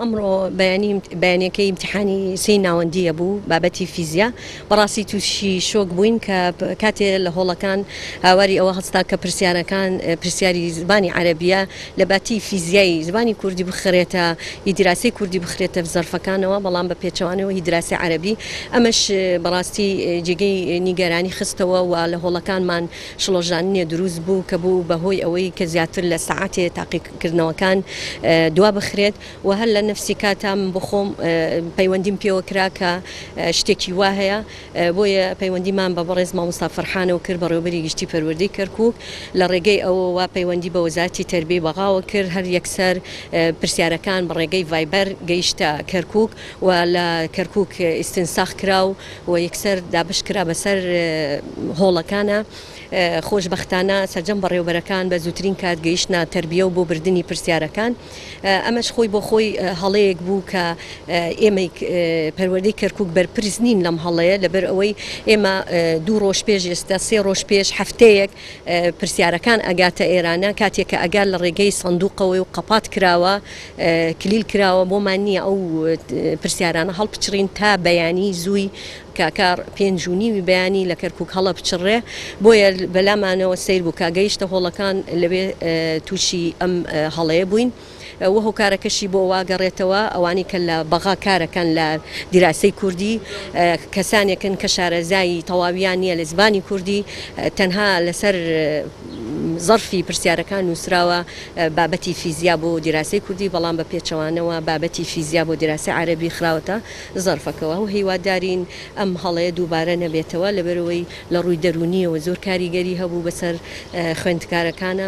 ئەمڕۆ بەیانی بەیانەکەی امتحانی سی ناوەندیە بوو بابەتی فیزیا بەڕاستی تووشی شۆک بووین کە کاتێ لە هۆڵەکان هاواری ئەوە هەستا کە پرسیارەکان پرسیاری زبانی عەربیە لە باتی فیزیایی زبانی کوردی بخرێتە هیدراسی کوردی بخرێتە زەرفەکانەوە بەڵام بە پێچەوانەوە هیدراسی عەربی ئەمەش بەڕاستی جێگەی نیگەرانی خستەوە و لە هۆڵەکانمان شڵۆژانە دروست بوو کە بوو بەهۆی ئەوەی کە زیاتر لە سعاتێ تاقیکردنەوەکان دوا بخرێت و هەر لە نفسی کاتام بخۆم پەیوەندیم پێوە کراکە شتێکی وا هەیە بۆیە پەیوەندیمان بە بەڕێز مامۆستافرحانەوە کرد بە ڕێوبەری گشتی پەروەردەی کەرکک لە ڕێگەی ئەوە وا پەیوەندی بە وەزاتی تربی بەغاوە کرد هەر یەکسەر پرسیارەکان بە ڕێگەی ڤایبەر گەیشتە کەرکک و لە کەرکک ئستنساخ کرا و یەکسەر دابش کرا بەسەر هۆڵەکانە خۆشببختانە سەررجەم بە ڕێوبەرەکان بە زووترین کات گەیشتنا تربیە و بۆ بردننی پرسیارەکان ئەمەش خۆی بۆ خۆی هەڵەیەک بوو کە ئێمە پەروەردەی کەرکک بەرپرس نین لەم هەڵەیە لەبەر ئەوەی ئێمە دوو ڕۆژ پێش ئێستا سێ ڕۆژ پێش هەفتەیەک پرسیارەکان ئەگاتە ئێرانە کاتێککە ئەگار لە ڕێگەی سندوقەوەی و قەپات کراوە کلیل کراوە بۆمان نییە ئەو پرسیارانە هەڵپچڕین تا بەیانی زووی کاکار پێنجونیوی بەیانی لە کەرکک هەڵە بچڕێ بۆیە بەلامانەوە سیر بوو کاگەیشتە هۆڵەکان لەوێ تووشی ئەم هەڵەیە بووین. وە هۆکارەکەشی بۆ واگەڕێتەوە ئەوانی کە لە بەغا کارەکان لە دیراسی کوردی کەسانێکن کە شارەزایی تەواویان نیە لە زبانی کوردی تەنها لەسەر زەرفی پرسیارەکان نووسراوە بابەتی فیزیا بۆ دیراسی کوردی بەڵام بە پێچەوانەوە بابەتی فیزیا بۆ دیراسی عربی خراوەتە زەرفەکەەوە و هیوادارین ئەم هەڵەیە دووبارە نەبێتەوە لەبەرەوەی لە ڕووی دەرونیەوە زۆر کاریگەری هەبوو بەسەر خوێندکارەکانە